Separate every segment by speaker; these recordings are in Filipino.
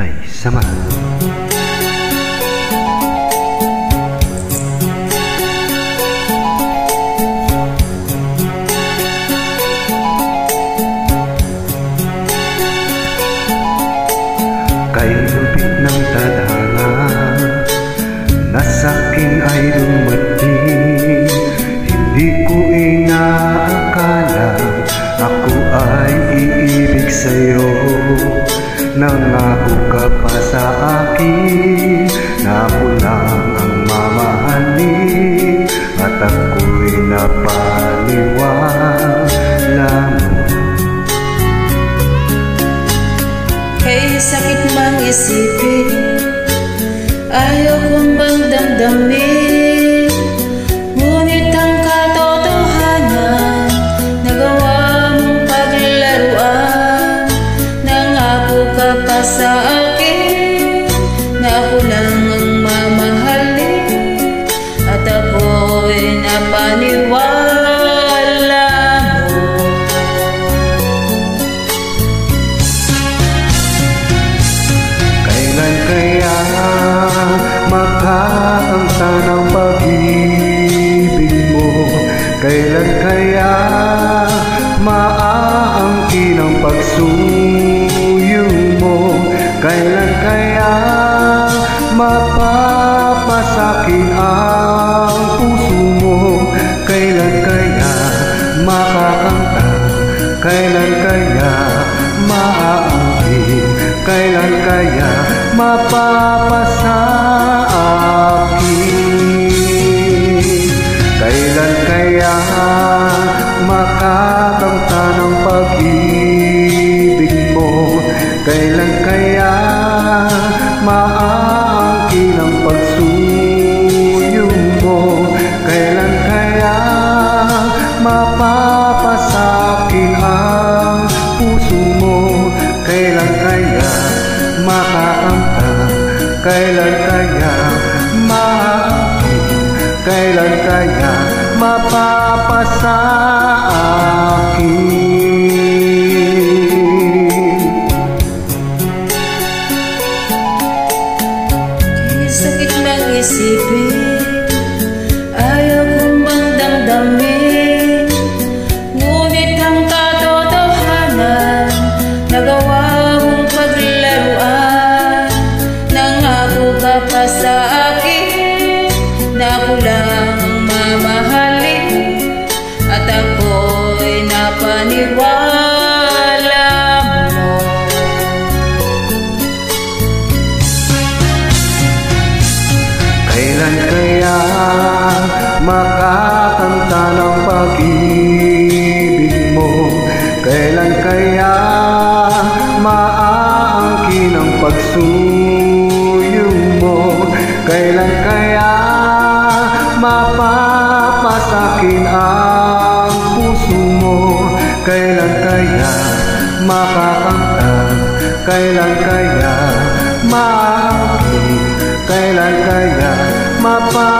Speaker 1: はい、さま Nangako ka pa sa akin. Na ako lang ang mamahalin At ako'y napaniwala mo
Speaker 2: Kay sakit mang isipin Ayaw kong bang damdamin
Speaker 1: makakamta ng pag-ibig mo? Kailan kaya maaangkin ang pagsuyo mo? Kailan kaya mapapasakin ang puso mo? Kailan kaya makakamta? Kailan kaya maaangkin? Kailan kaya mapapasa akin? Kailan kaya makakamta ng pag-ibig mo? Kailan kaya maangkin ang pagsuyo mo? Kailan kaya mapapasakin ang puso mo? Kailan kaya makakamta? Kailan kaya maangkin?
Speaker 2: Ako'y napaniwala mo
Speaker 1: Kailan kaya makakanta ng pag-ibig mo? Kailan kaya maaangkin ang pagsuyo mo? Kailan kaya mapapasakin ang puso mo? Kailan kaya makakanta? Kailan kaya maangkin? Kailan kaya mapapasa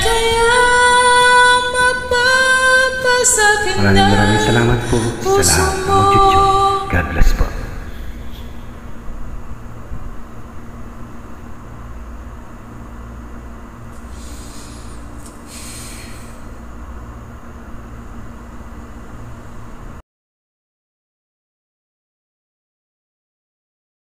Speaker 2: Kaya mapapasakin
Speaker 1: Maraming maraming salamat po sa lahat ng.